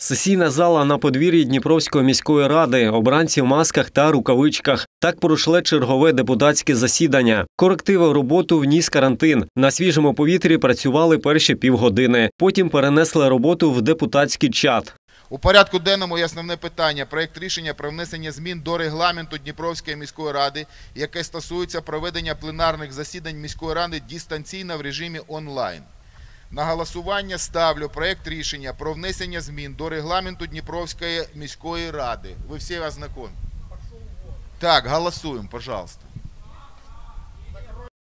Сесійна зала на подвір'ї Дніпровської міської ради, обранці в масках та рукавичках. Так пройшло чергове депутатське засідання. Корективи роботу вніс карантин. На свіжому повітрі працювали перші півгодини. Потім перенесли роботу в депутатський чат. У порядку денному є основне питання проект рішення про внесення змін до регламенту Дніпровської міської ради, яке стосується проведення пленарних засідань міської ради дистанційно в режимі онлайн. На голосування ставлю проект рішення про внесення змін до регламенту Дніпровської міської ради. Ви всі ознакомі? Так, голосуємо, пожалуйста.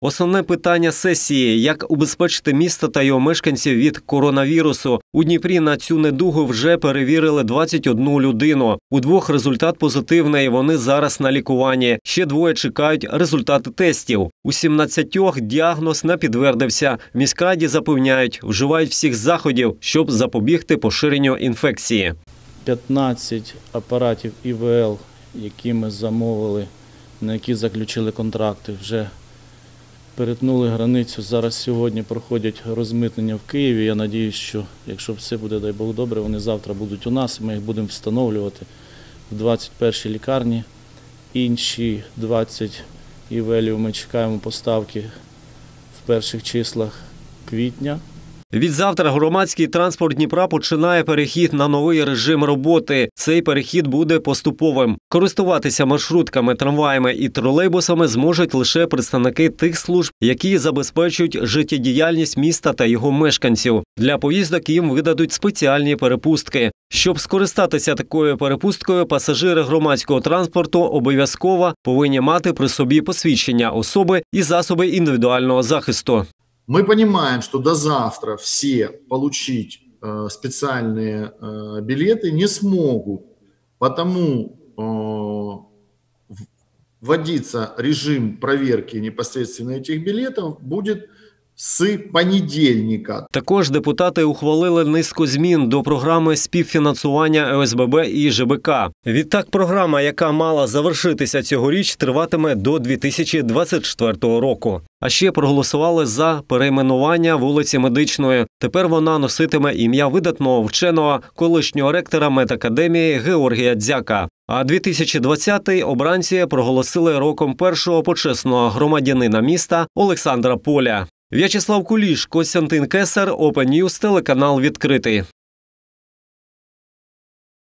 Основне питання сесії: як убезпечити місто та його мешканців від коронавірусу. У Дніпрі на цю недугу вже перевірили 21 людину. У двох результат позитивний. Вони зараз на лікуванні. Ще двоє чекають результати тестів. У 17 діагноз не підтвердився. В міськраді запевняють, вживають всіх заходів, щоб запобігти поширенню інфекції. 15 апаратів ІВЛ, які ми замовили, на які заключили контракти, вже перетнули границю. Зараз сьогодні проходять розмитнення в Києві. Я сподіваюся, що якщо все буде, дай Бог добре, вони завтра будуть у нас. Ми їх будемо встановлювати в 21-й лікарні. Інші 20 івелів ми чекаємо поставки в перших числах квітня. Відзавтра громадський транспорт Дніпра починає перехід на новий режим роботи. Цей перехід буде поступовим. Користуватися маршрутками, трамваями і тролейбусами зможуть лише представники тих служб, які забезпечують життєдіяльність міста та його мешканців. Для поїздок їм видадуть спеціальні перепустки. Щоб скористатися такою перепусткою, пасажири громадського транспорту обов'язково повинні мати при собі посвідчення особи і засоби індивідуального захисту. Мы понимаем, что до завтра все получить э, специальные э, билеты не смогут, потому э, в- вводиться режим проверки непосредственно этих билетов будет с понедельника. Також депутати ухвалили низку змін до програми співфінансування ОСББ і ЖБК. Відтак, програма, яка мала завершитися цьогоріч, триватиме до 2024 року. А ще проголосували за перейменування вулиці Медичної. Тепер вона носитиме ім'я видатного вченого колишнього ректора медакадемії Георгія Дзяка. А 2020-й обранці проголосили роком першого почесного громадянина міста Олександра Поля. В'ячеслав Куліш, Костянтин Кесар, Open News, телеканал відкритий.